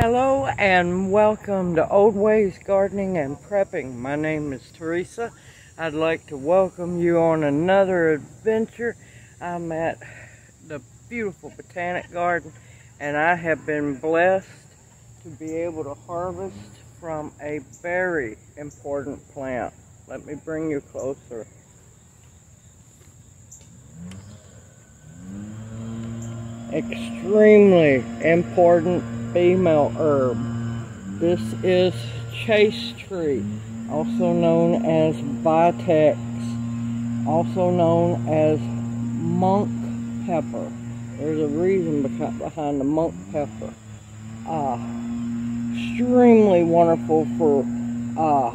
Hello and welcome to Old Ways Gardening and Prepping. My name is Teresa. I'd like to welcome you on another adventure. I'm at the beautiful Botanic Garden and I have been blessed to be able to harvest from a very important plant. Let me bring you closer. Extremely important female herb. This is chaste tree, also known as vitex, also known as monk pepper. There's a reason behind the monk pepper. Uh, extremely wonderful for uh,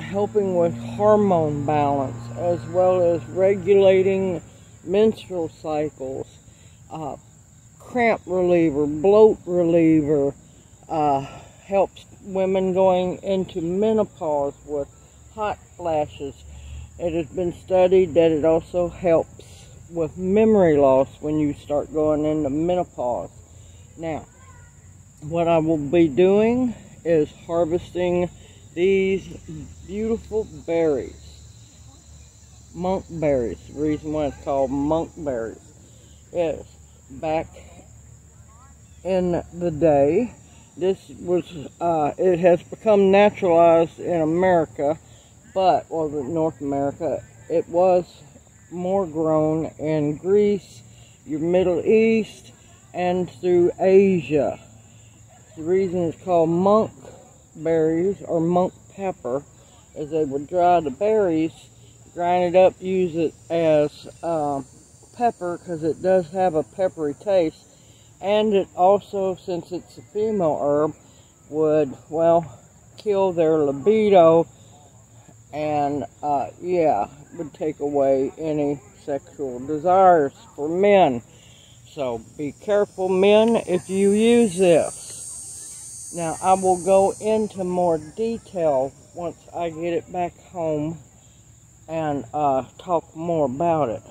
helping with hormone balance as well as regulating menstrual cycles uh, cramp reliever, bloat reliever, uh, helps women going into menopause with hot flashes. It has been studied that it also helps with memory loss when you start going into menopause. Now, what I will be doing is harvesting these beautiful berries. Monk berries. The reason why it's called monk berries is back in the day. This was, uh, it has become naturalized in America, but, well, North America, it was more grown in Greece, your Middle East, and through Asia. The reason it's called monk berries or monk pepper is they would dry the berries, grind it up, use it as um, pepper because it does have a peppery taste. And it also, since it's a female herb, would, well, kill their libido and, uh, yeah, would take away any sexual desires for men. So be careful, men, if you use this. Now, I will go into more detail once I get it back home and uh, talk more about it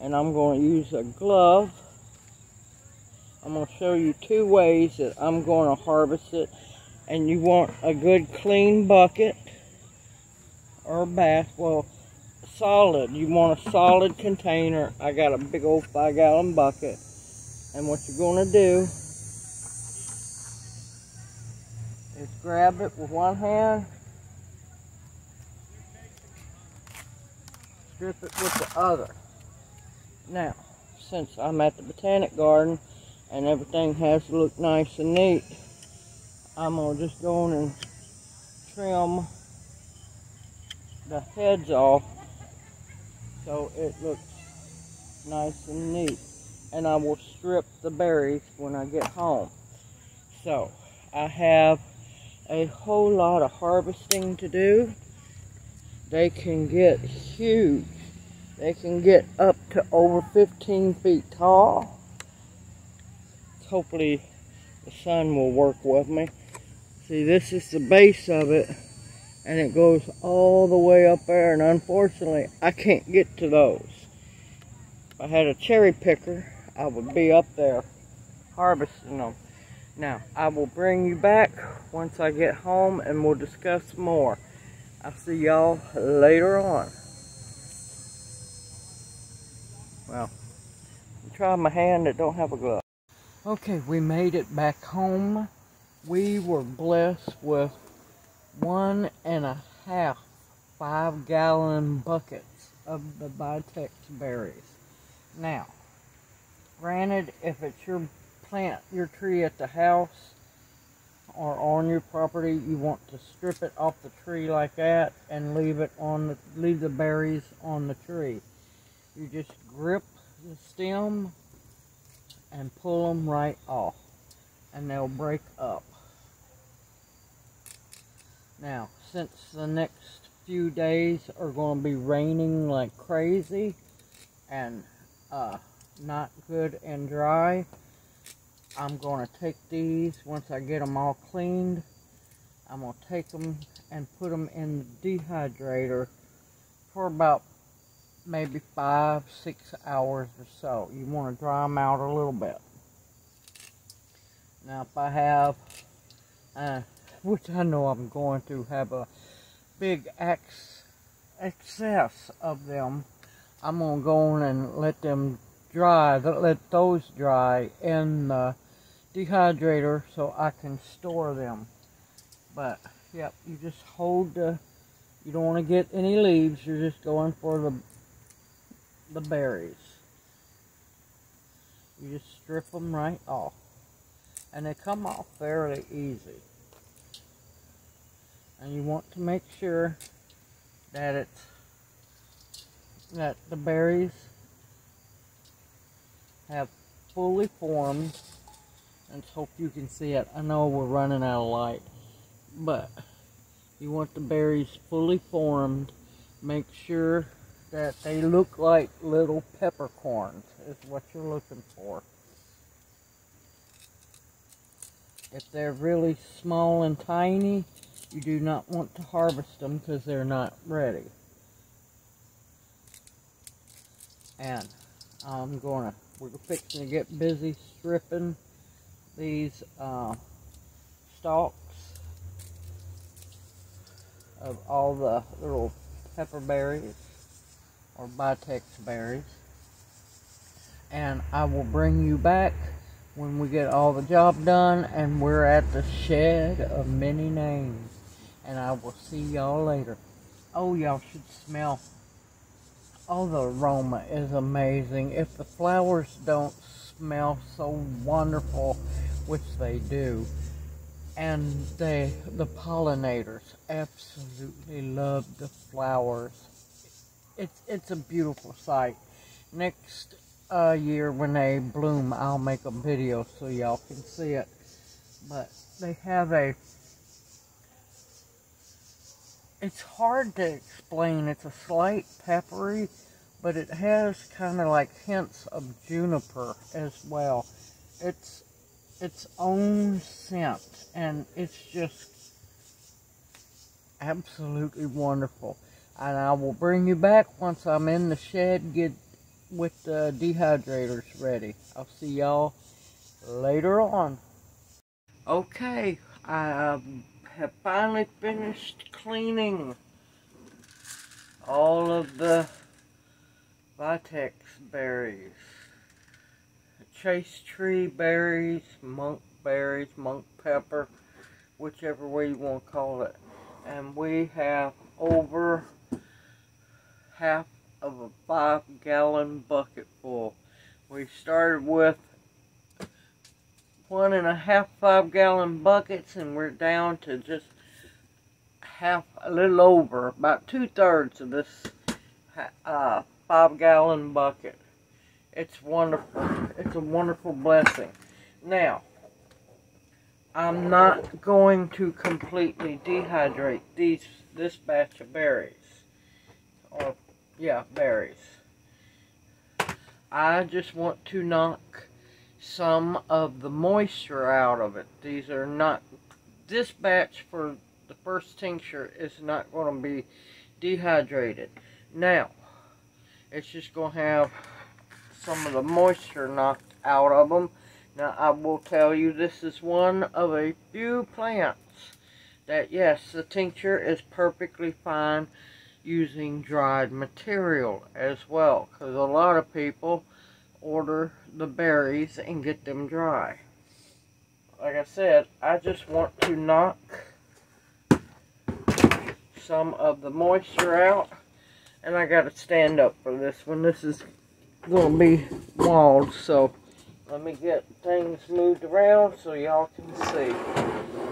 and I'm going to use a glove. I'm going to show you two ways that I'm going to harvest it. And you want a good clean bucket or bath. Well, solid. You want a solid container. I got a big old five gallon bucket. And what you're going to do is grab it with one hand. Strip it with the other. Now, since I'm at the Botanic Garden and everything has to look nice and neat, I'm going to just go on and trim the heads off so it looks nice and neat. And I will strip the berries when I get home. So, I have a whole lot of harvesting to do. They can get huge they can get up to over 15 feet tall. Hopefully the sun will work with me. See, this is the base of it, and it goes all the way up there, and unfortunately, I can't get to those. If I had a cherry picker, I would be up there harvesting them. Now, I will bring you back once I get home, and we'll discuss more. I'll see y'all later on. Well, try my hand that don't have a glove. Okay, we made it back home. We were blessed with one and a half five gallon buckets of the Vitex berries. Now, granted, if it's your plant, your tree at the house or on your property, you want to strip it off the tree like that and leave it on the, leave the berries on the tree. You just grip the stem and pull them right off and they'll break up. Now, since the next few days are going to be raining like crazy and uh, not good and dry, I'm going to take these, once I get them all cleaned, I'm going to take them and put them in the dehydrator for about maybe five, six hours or so. You want to dry them out a little bit. Now if I have, uh, which I know I'm going to have a big ex excess of them, I'm going to go on and let them dry, let those dry in the dehydrator so I can store them. But, yep, you just hold the, you don't want to get any leaves, you're just going for the, the berries. You just strip them right off. And they come off fairly easy. And you want to make sure that it's, that the berries have fully formed. Let's hope you can see it. I know we're running out of light. But you want the berries fully formed. Make sure that they look like little peppercorns is what you're looking for. If they're really small and tiny, you do not want to harvest them because they're not ready. And I'm going to we're fixing to get busy stripping these uh, stalks of all the little pepper berries or Vitex berries. And I will bring you back when we get all the job done and we're at the shed of many names. And I will see y'all later. Oh, y'all should smell Oh, the aroma is amazing. If the flowers don't smell so wonderful, which they do, and they, the pollinators absolutely love the flowers. It's, it's a beautiful sight. Next uh, year when they bloom, I'll make a video so y'all can see it. But they have a it's hard to explain. It's a slight peppery, but it has kind of like hints of juniper as well. It's its own scent, and it's just absolutely wonderful. And I will bring you back once I'm in the shed, get with the dehydrators ready. I'll see y'all later on. Okay, I um, have finally finished cleaning all of the Vitex berries. Chaste tree berries, monk berries, monk pepper, whichever way you want to call it. And we have over half of a five gallon bucket full. We started with one and a half five gallon buckets and we're down to just half a little over about two-thirds of this uh, five gallon bucket. It's wonderful. It's a wonderful blessing. Now I'm not going to completely dehydrate these this batch of berries or yeah berries I just want to knock some of the moisture out of it. These are not, this batch for the first tincture is not going to be dehydrated. Now, it's just going to have some of the moisture knocked out of them. Now, I will tell you, this is one of a few plants that, yes, the tincture is perfectly fine using dried material as well. Because a lot of people order the berries and get them dry. Like I said, I just want to knock some of the moisture out. And I got to stand up for this one. This is going to be walled. So let me get things moved around so y'all can see.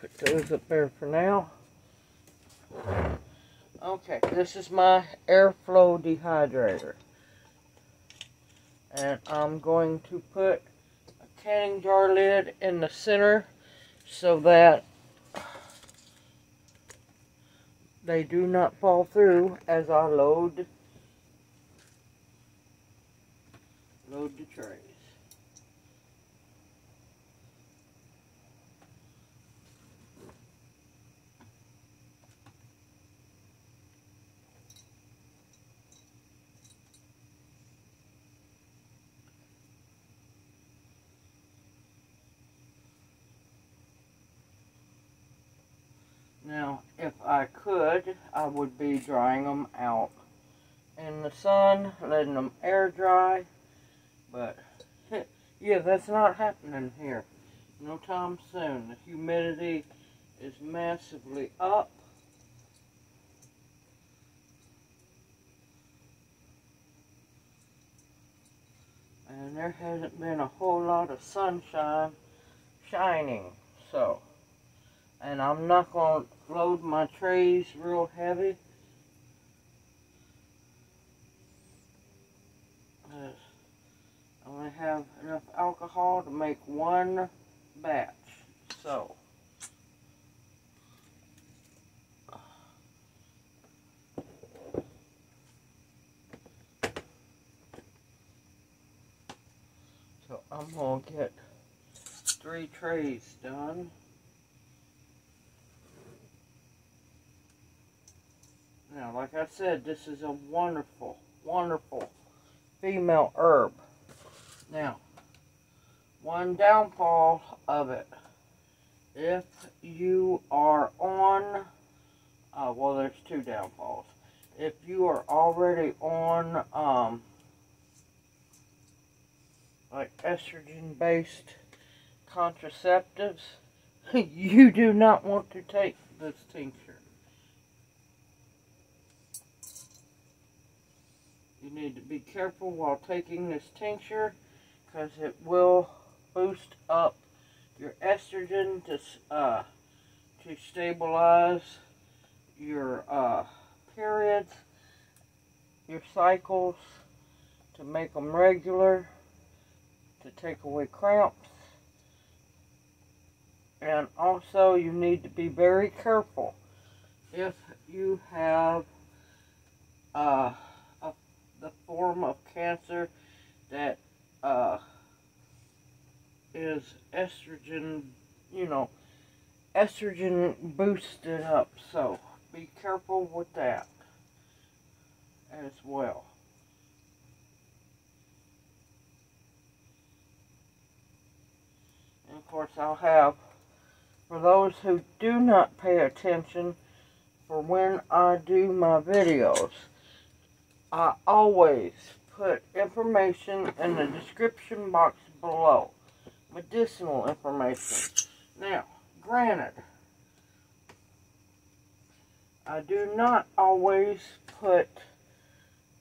Put those up there for now. Okay, this is my airflow dehydrator and I'm going to put a canning jar lid in the center so that they do not fall through as I load load the trays. Now, if I could, I would be drying them out in the sun, letting them air dry. But, yeah, that's not happening here. No time soon. The humidity is massively up. And there hasn't been a whole lot of sunshine shining, so. And I'm not going to load my trays real heavy. I only have enough alcohol to make one batch, so. So I'm going to get three trays done. Now, like I said, this is a wonderful, wonderful female herb. Now, one downfall of it, if you are on, uh, well, there's two downfalls. If you are already on, um, like estrogen-based contraceptives, you do not want to take this tincture. You need to be careful while taking this tincture because it will boost up your estrogen to, uh, to stabilize your uh, periods, your cycles, to make them regular, to take away cramps. And also you need to be very careful if you have uh, the form of cancer that uh, is estrogen, you know, estrogen boosted up. So be careful with that as well. And of course I'll have, for those who do not pay attention, for when I do my videos, I always put information in the description box below. Medicinal information. Now, granted, I do not always put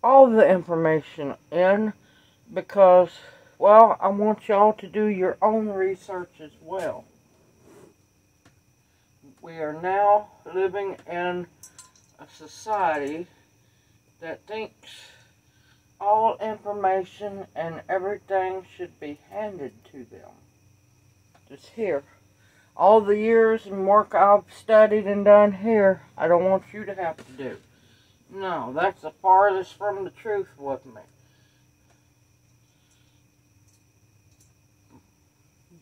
all the information in because, well, I want y'all to do your own research as well. We are now living in a society that thinks all information and everything should be handed to them. Just here. All the years and work I've studied and done here, I don't want you to have to do. No, that's the farthest from the truth with me.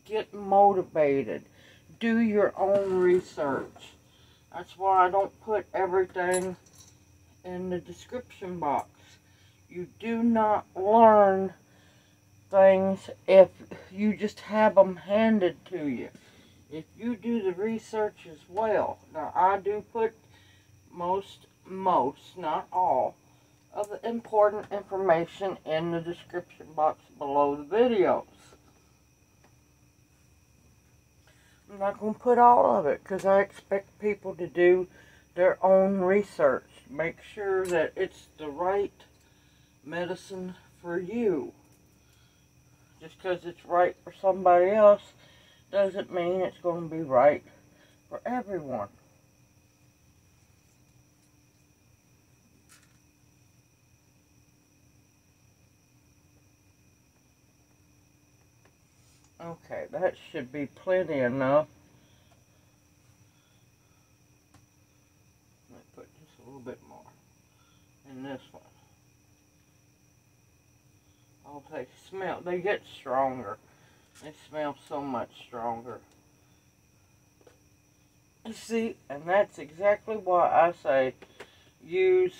Get motivated. Do your own research. That's why I don't put everything in the description box. You do not learn things if you just have them handed to you. If you do the research as well. Now, I do put most, most, not all, of the important information in the description box below the videos. I'm not going to put all of it because I expect people to do their own research. Make sure that it's the right medicine for you. Just because it's right for somebody else doesn't mean it's going to be right for everyone. Okay, that should be plenty enough. Let me put just a little bit more in this one. Oh, they smell, they get stronger. They smell so much stronger. You see, and that's exactly why I say use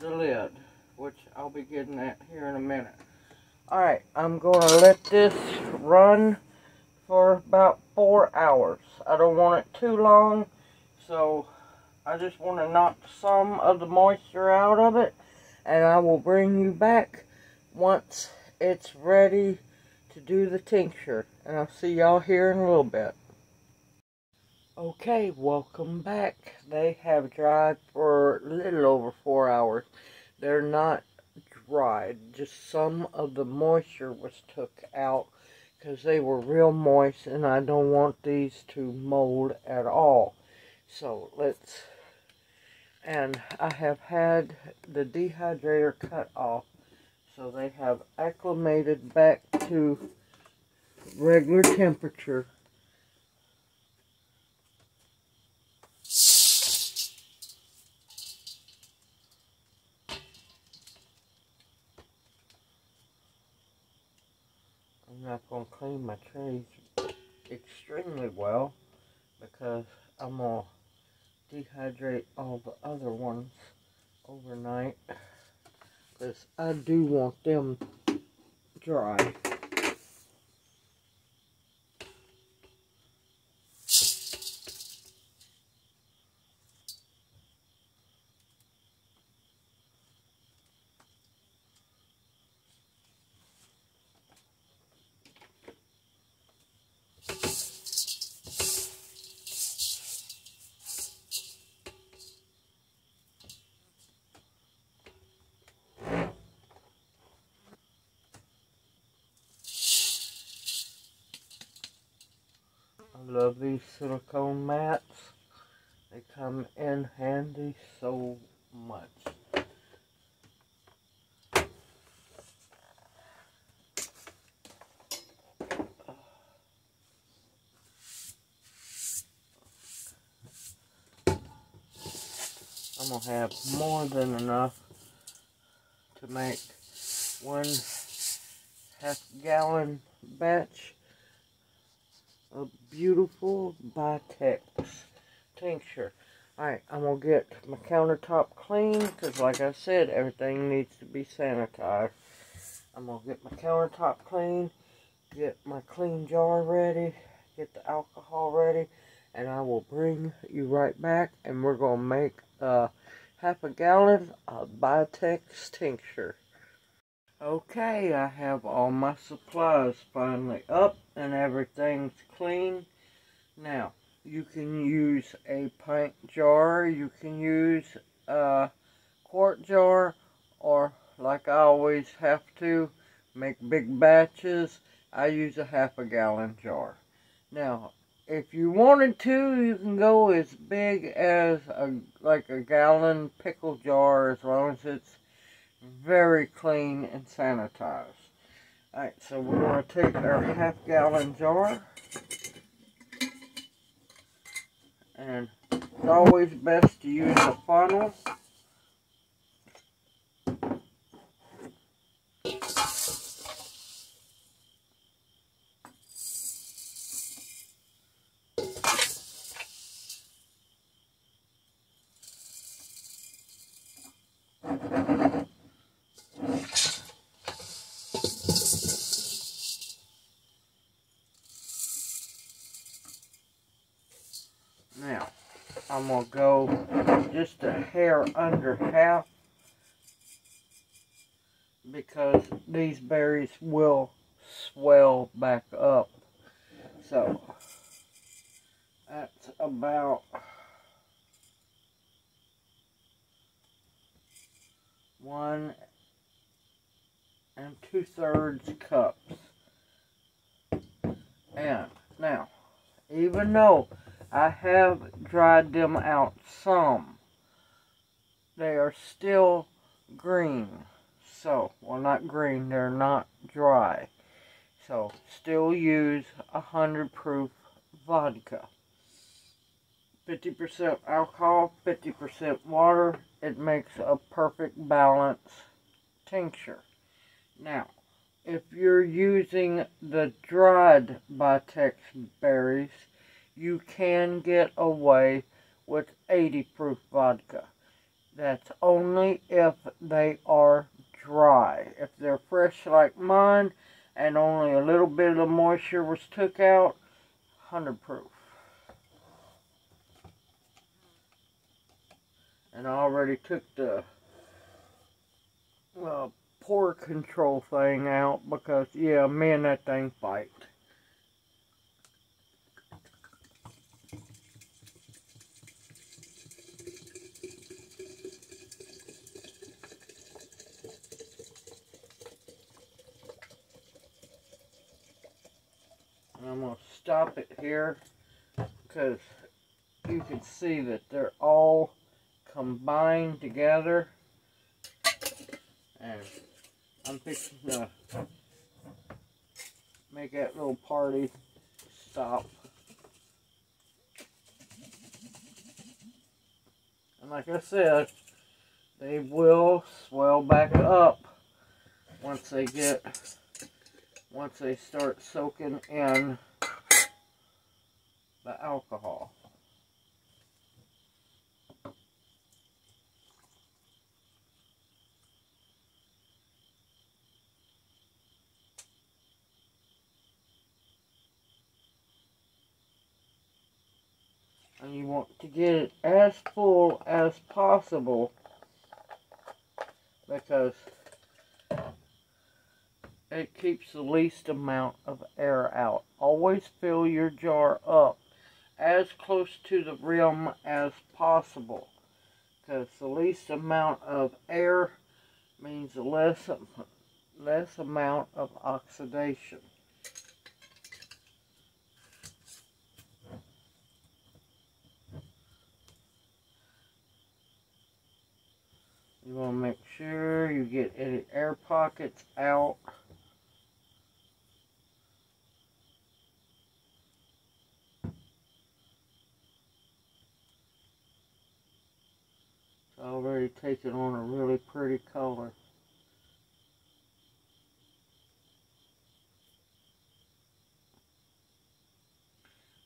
the lid, which I'll be getting at here in a minute. Alright, I'm going to let this run for about four hours. I don't want it too long, so I just want to knock some of the moisture out of it. And I will bring you back once it's ready to do the tincture. And I'll see y'all here in a little bit. Okay, welcome back. They have dried for a little over four hours. They're not dried, just some of the moisture was took out because they were real moist and I don't want these to mold at all. So let's, and I have had the dehydrator cut off so they have acclimated back to regular temperature. I'm not going to clean my trays extremely well because I'm going to dehydrate all the other ones overnight because I do want them dry. Silicone mats. They come in handy so much. I'm going to have more than enough to make one half gallon batch a beautiful Vitex tincture. Alright, I'm going to get my countertop clean because like I said, everything needs to be sanitized. I'm going to get my countertop clean, get my clean jar ready, get the alcohol ready, and I will bring you right back and we're going to make uh, half a gallon of Vitex tincture. Okay, I have all my supplies finally up and everything's clean. Now, you can use a pint jar, you can use a quart jar, or like I always have to, make big batches, I use a half a gallon jar. Now, if you wanted to, you can go as big as a like a gallon pickle jar as long as it's very clean and sanitized. Alright, so we're going to take our half gallon jar and it's always best to use a funnel I'm going to go just a hair under half because these berries will swell back up. So, that's about one and two thirds cups. And now, even though I have dried them out some. They are still green. So, well not green, they're not dry. So, still use a 100 proof vodka. 50% alcohol, 50% water. It makes a perfect balance tincture. Now, if you're using the dried Vitex berries, you can get away with 80 proof vodka. That's only if they are dry. If they're fresh like mine and only a little bit of the moisture was took out, 100 proof. And I already took the uh, control thing out because, yeah, me and that thing fight. And I'm going to stop it here because you can see that they're all combined together. And I'm fixing to make that little party stop. And like I said, they will swell back up once they get once they start soaking in the alcohol. And you want to get it as full as possible because it keeps the least amount of air out. Always fill your jar up as close to the rim as possible because the least amount of air means the less, less amount of oxidation. You want to make sure you get any air pockets out. Taken on a really pretty color.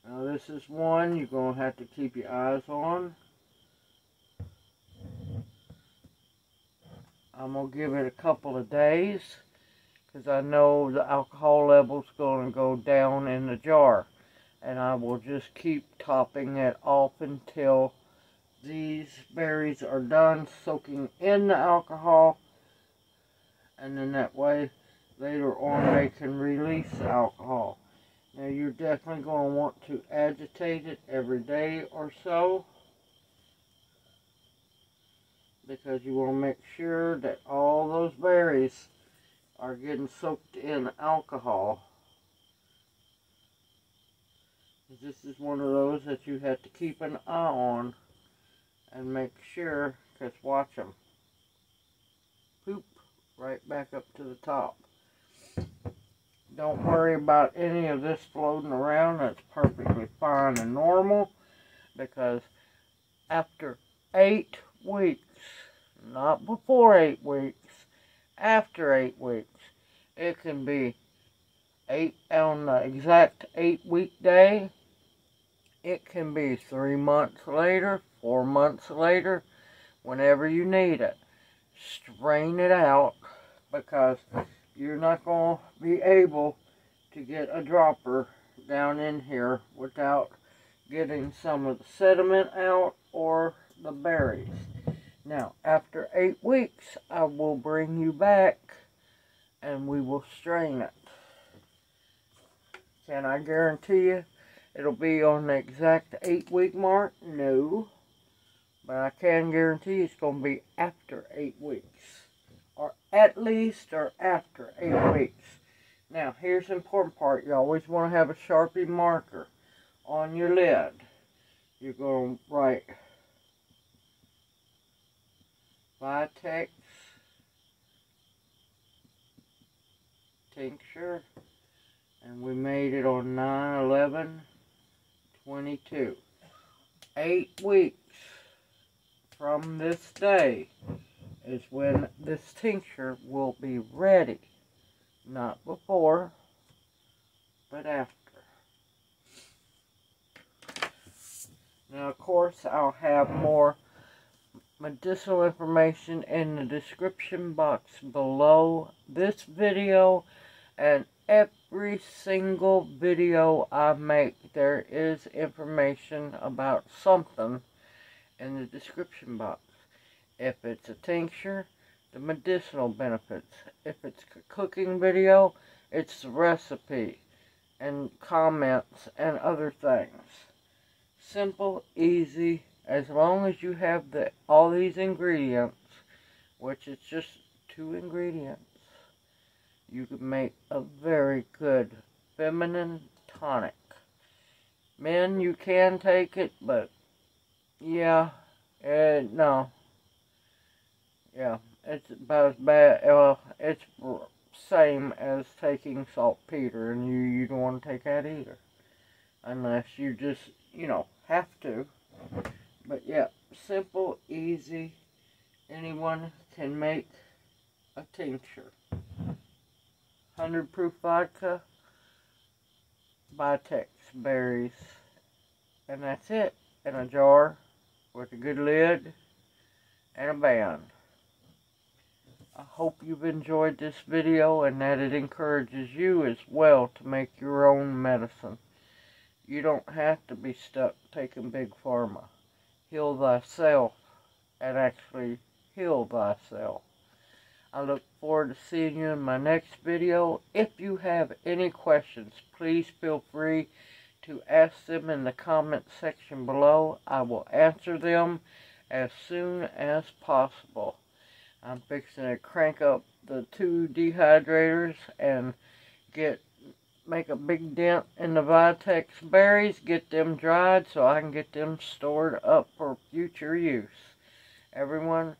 Now this is one you're going to have to keep your eyes on. I'm going to give it a couple of days because I know the alcohol level is going to go down in the jar. And I will just keep topping it off until these berries are done soaking in the alcohol and then that way later on they can release alcohol. Now you're definitely going to want to agitate it every day or so because you want to make sure that all those berries are getting soaked in alcohol. This is one of those that you have to keep an eye on and make sure, because watch them, poop right back up to the top. Don't worry about any of this floating around. That's perfectly fine and normal because after eight weeks, not before eight weeks, after eight weeks, it can be eight on the exact eight week day. It can be three months later, four months later, whenever you need it. Strain it out because you're not going to be able to get a dropper down in here without getting some of the sediment out or the berries. Now, after eight weeks, I will bring you back and we will strain it. Can I guarantee you it'll be on the exact eight week mark? No. But I can guarantee it's going to be after eight weeks. Or at least or after eight weeks. Now, here's the important part. You always want to have a Sharpie marker on your lid. You're going to write Vitex tincture. And we made it on 9-11-22. Eight weeks from this day is when this tincture will be ready. Not before, but after. Now, of course, I'll have more medicinal information in the description box below this video and every single video I make there is information about something in the description box. If it's a tincture, the medicinal benefits. If it's a cooking video, it's the recipe and comments and other things. Simple, easy, as long as you have the all these ingredients, which is just two ingredients, you can make a very good feminine tonic. Men, you can take it, but yeah, uh, no. Yeah, it's about as bad, well, it's same as taking saltpeter, and you, you don't want to take that either. Unless you just, you know, have to. But yeah, simple, easy. Anyone can make a tincture. 100 proof vodka, Vitex berries. And that's it. In a jar with a good lid and a band. I hope you've enjoyed this video and that it encourages you as well to make your own medicine. You don't have to be stuck taking big pharma. Heal thyself and actually heal thyself. I look forward to seeing you in my next video. If you have any questions, please feel free to ask them in the comment section below. I will answer them as soon as possible. I'm fixing to crank up the two dehydrators and get make a big dent in the Vitex berries, get them dried so I can get them stored up for future use. Everyone,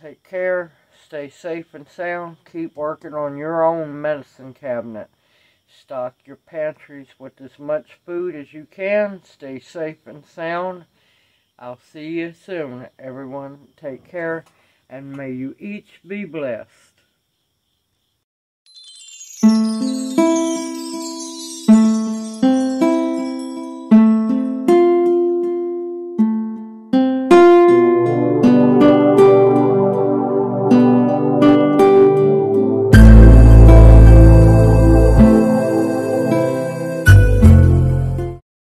take care, stay safe and sound, keep working on your own medicine cabinet. Stock your pantries with as much food as you can, stay safe and sound. I'll see you soon, everyone. Take care and may you each be blessed.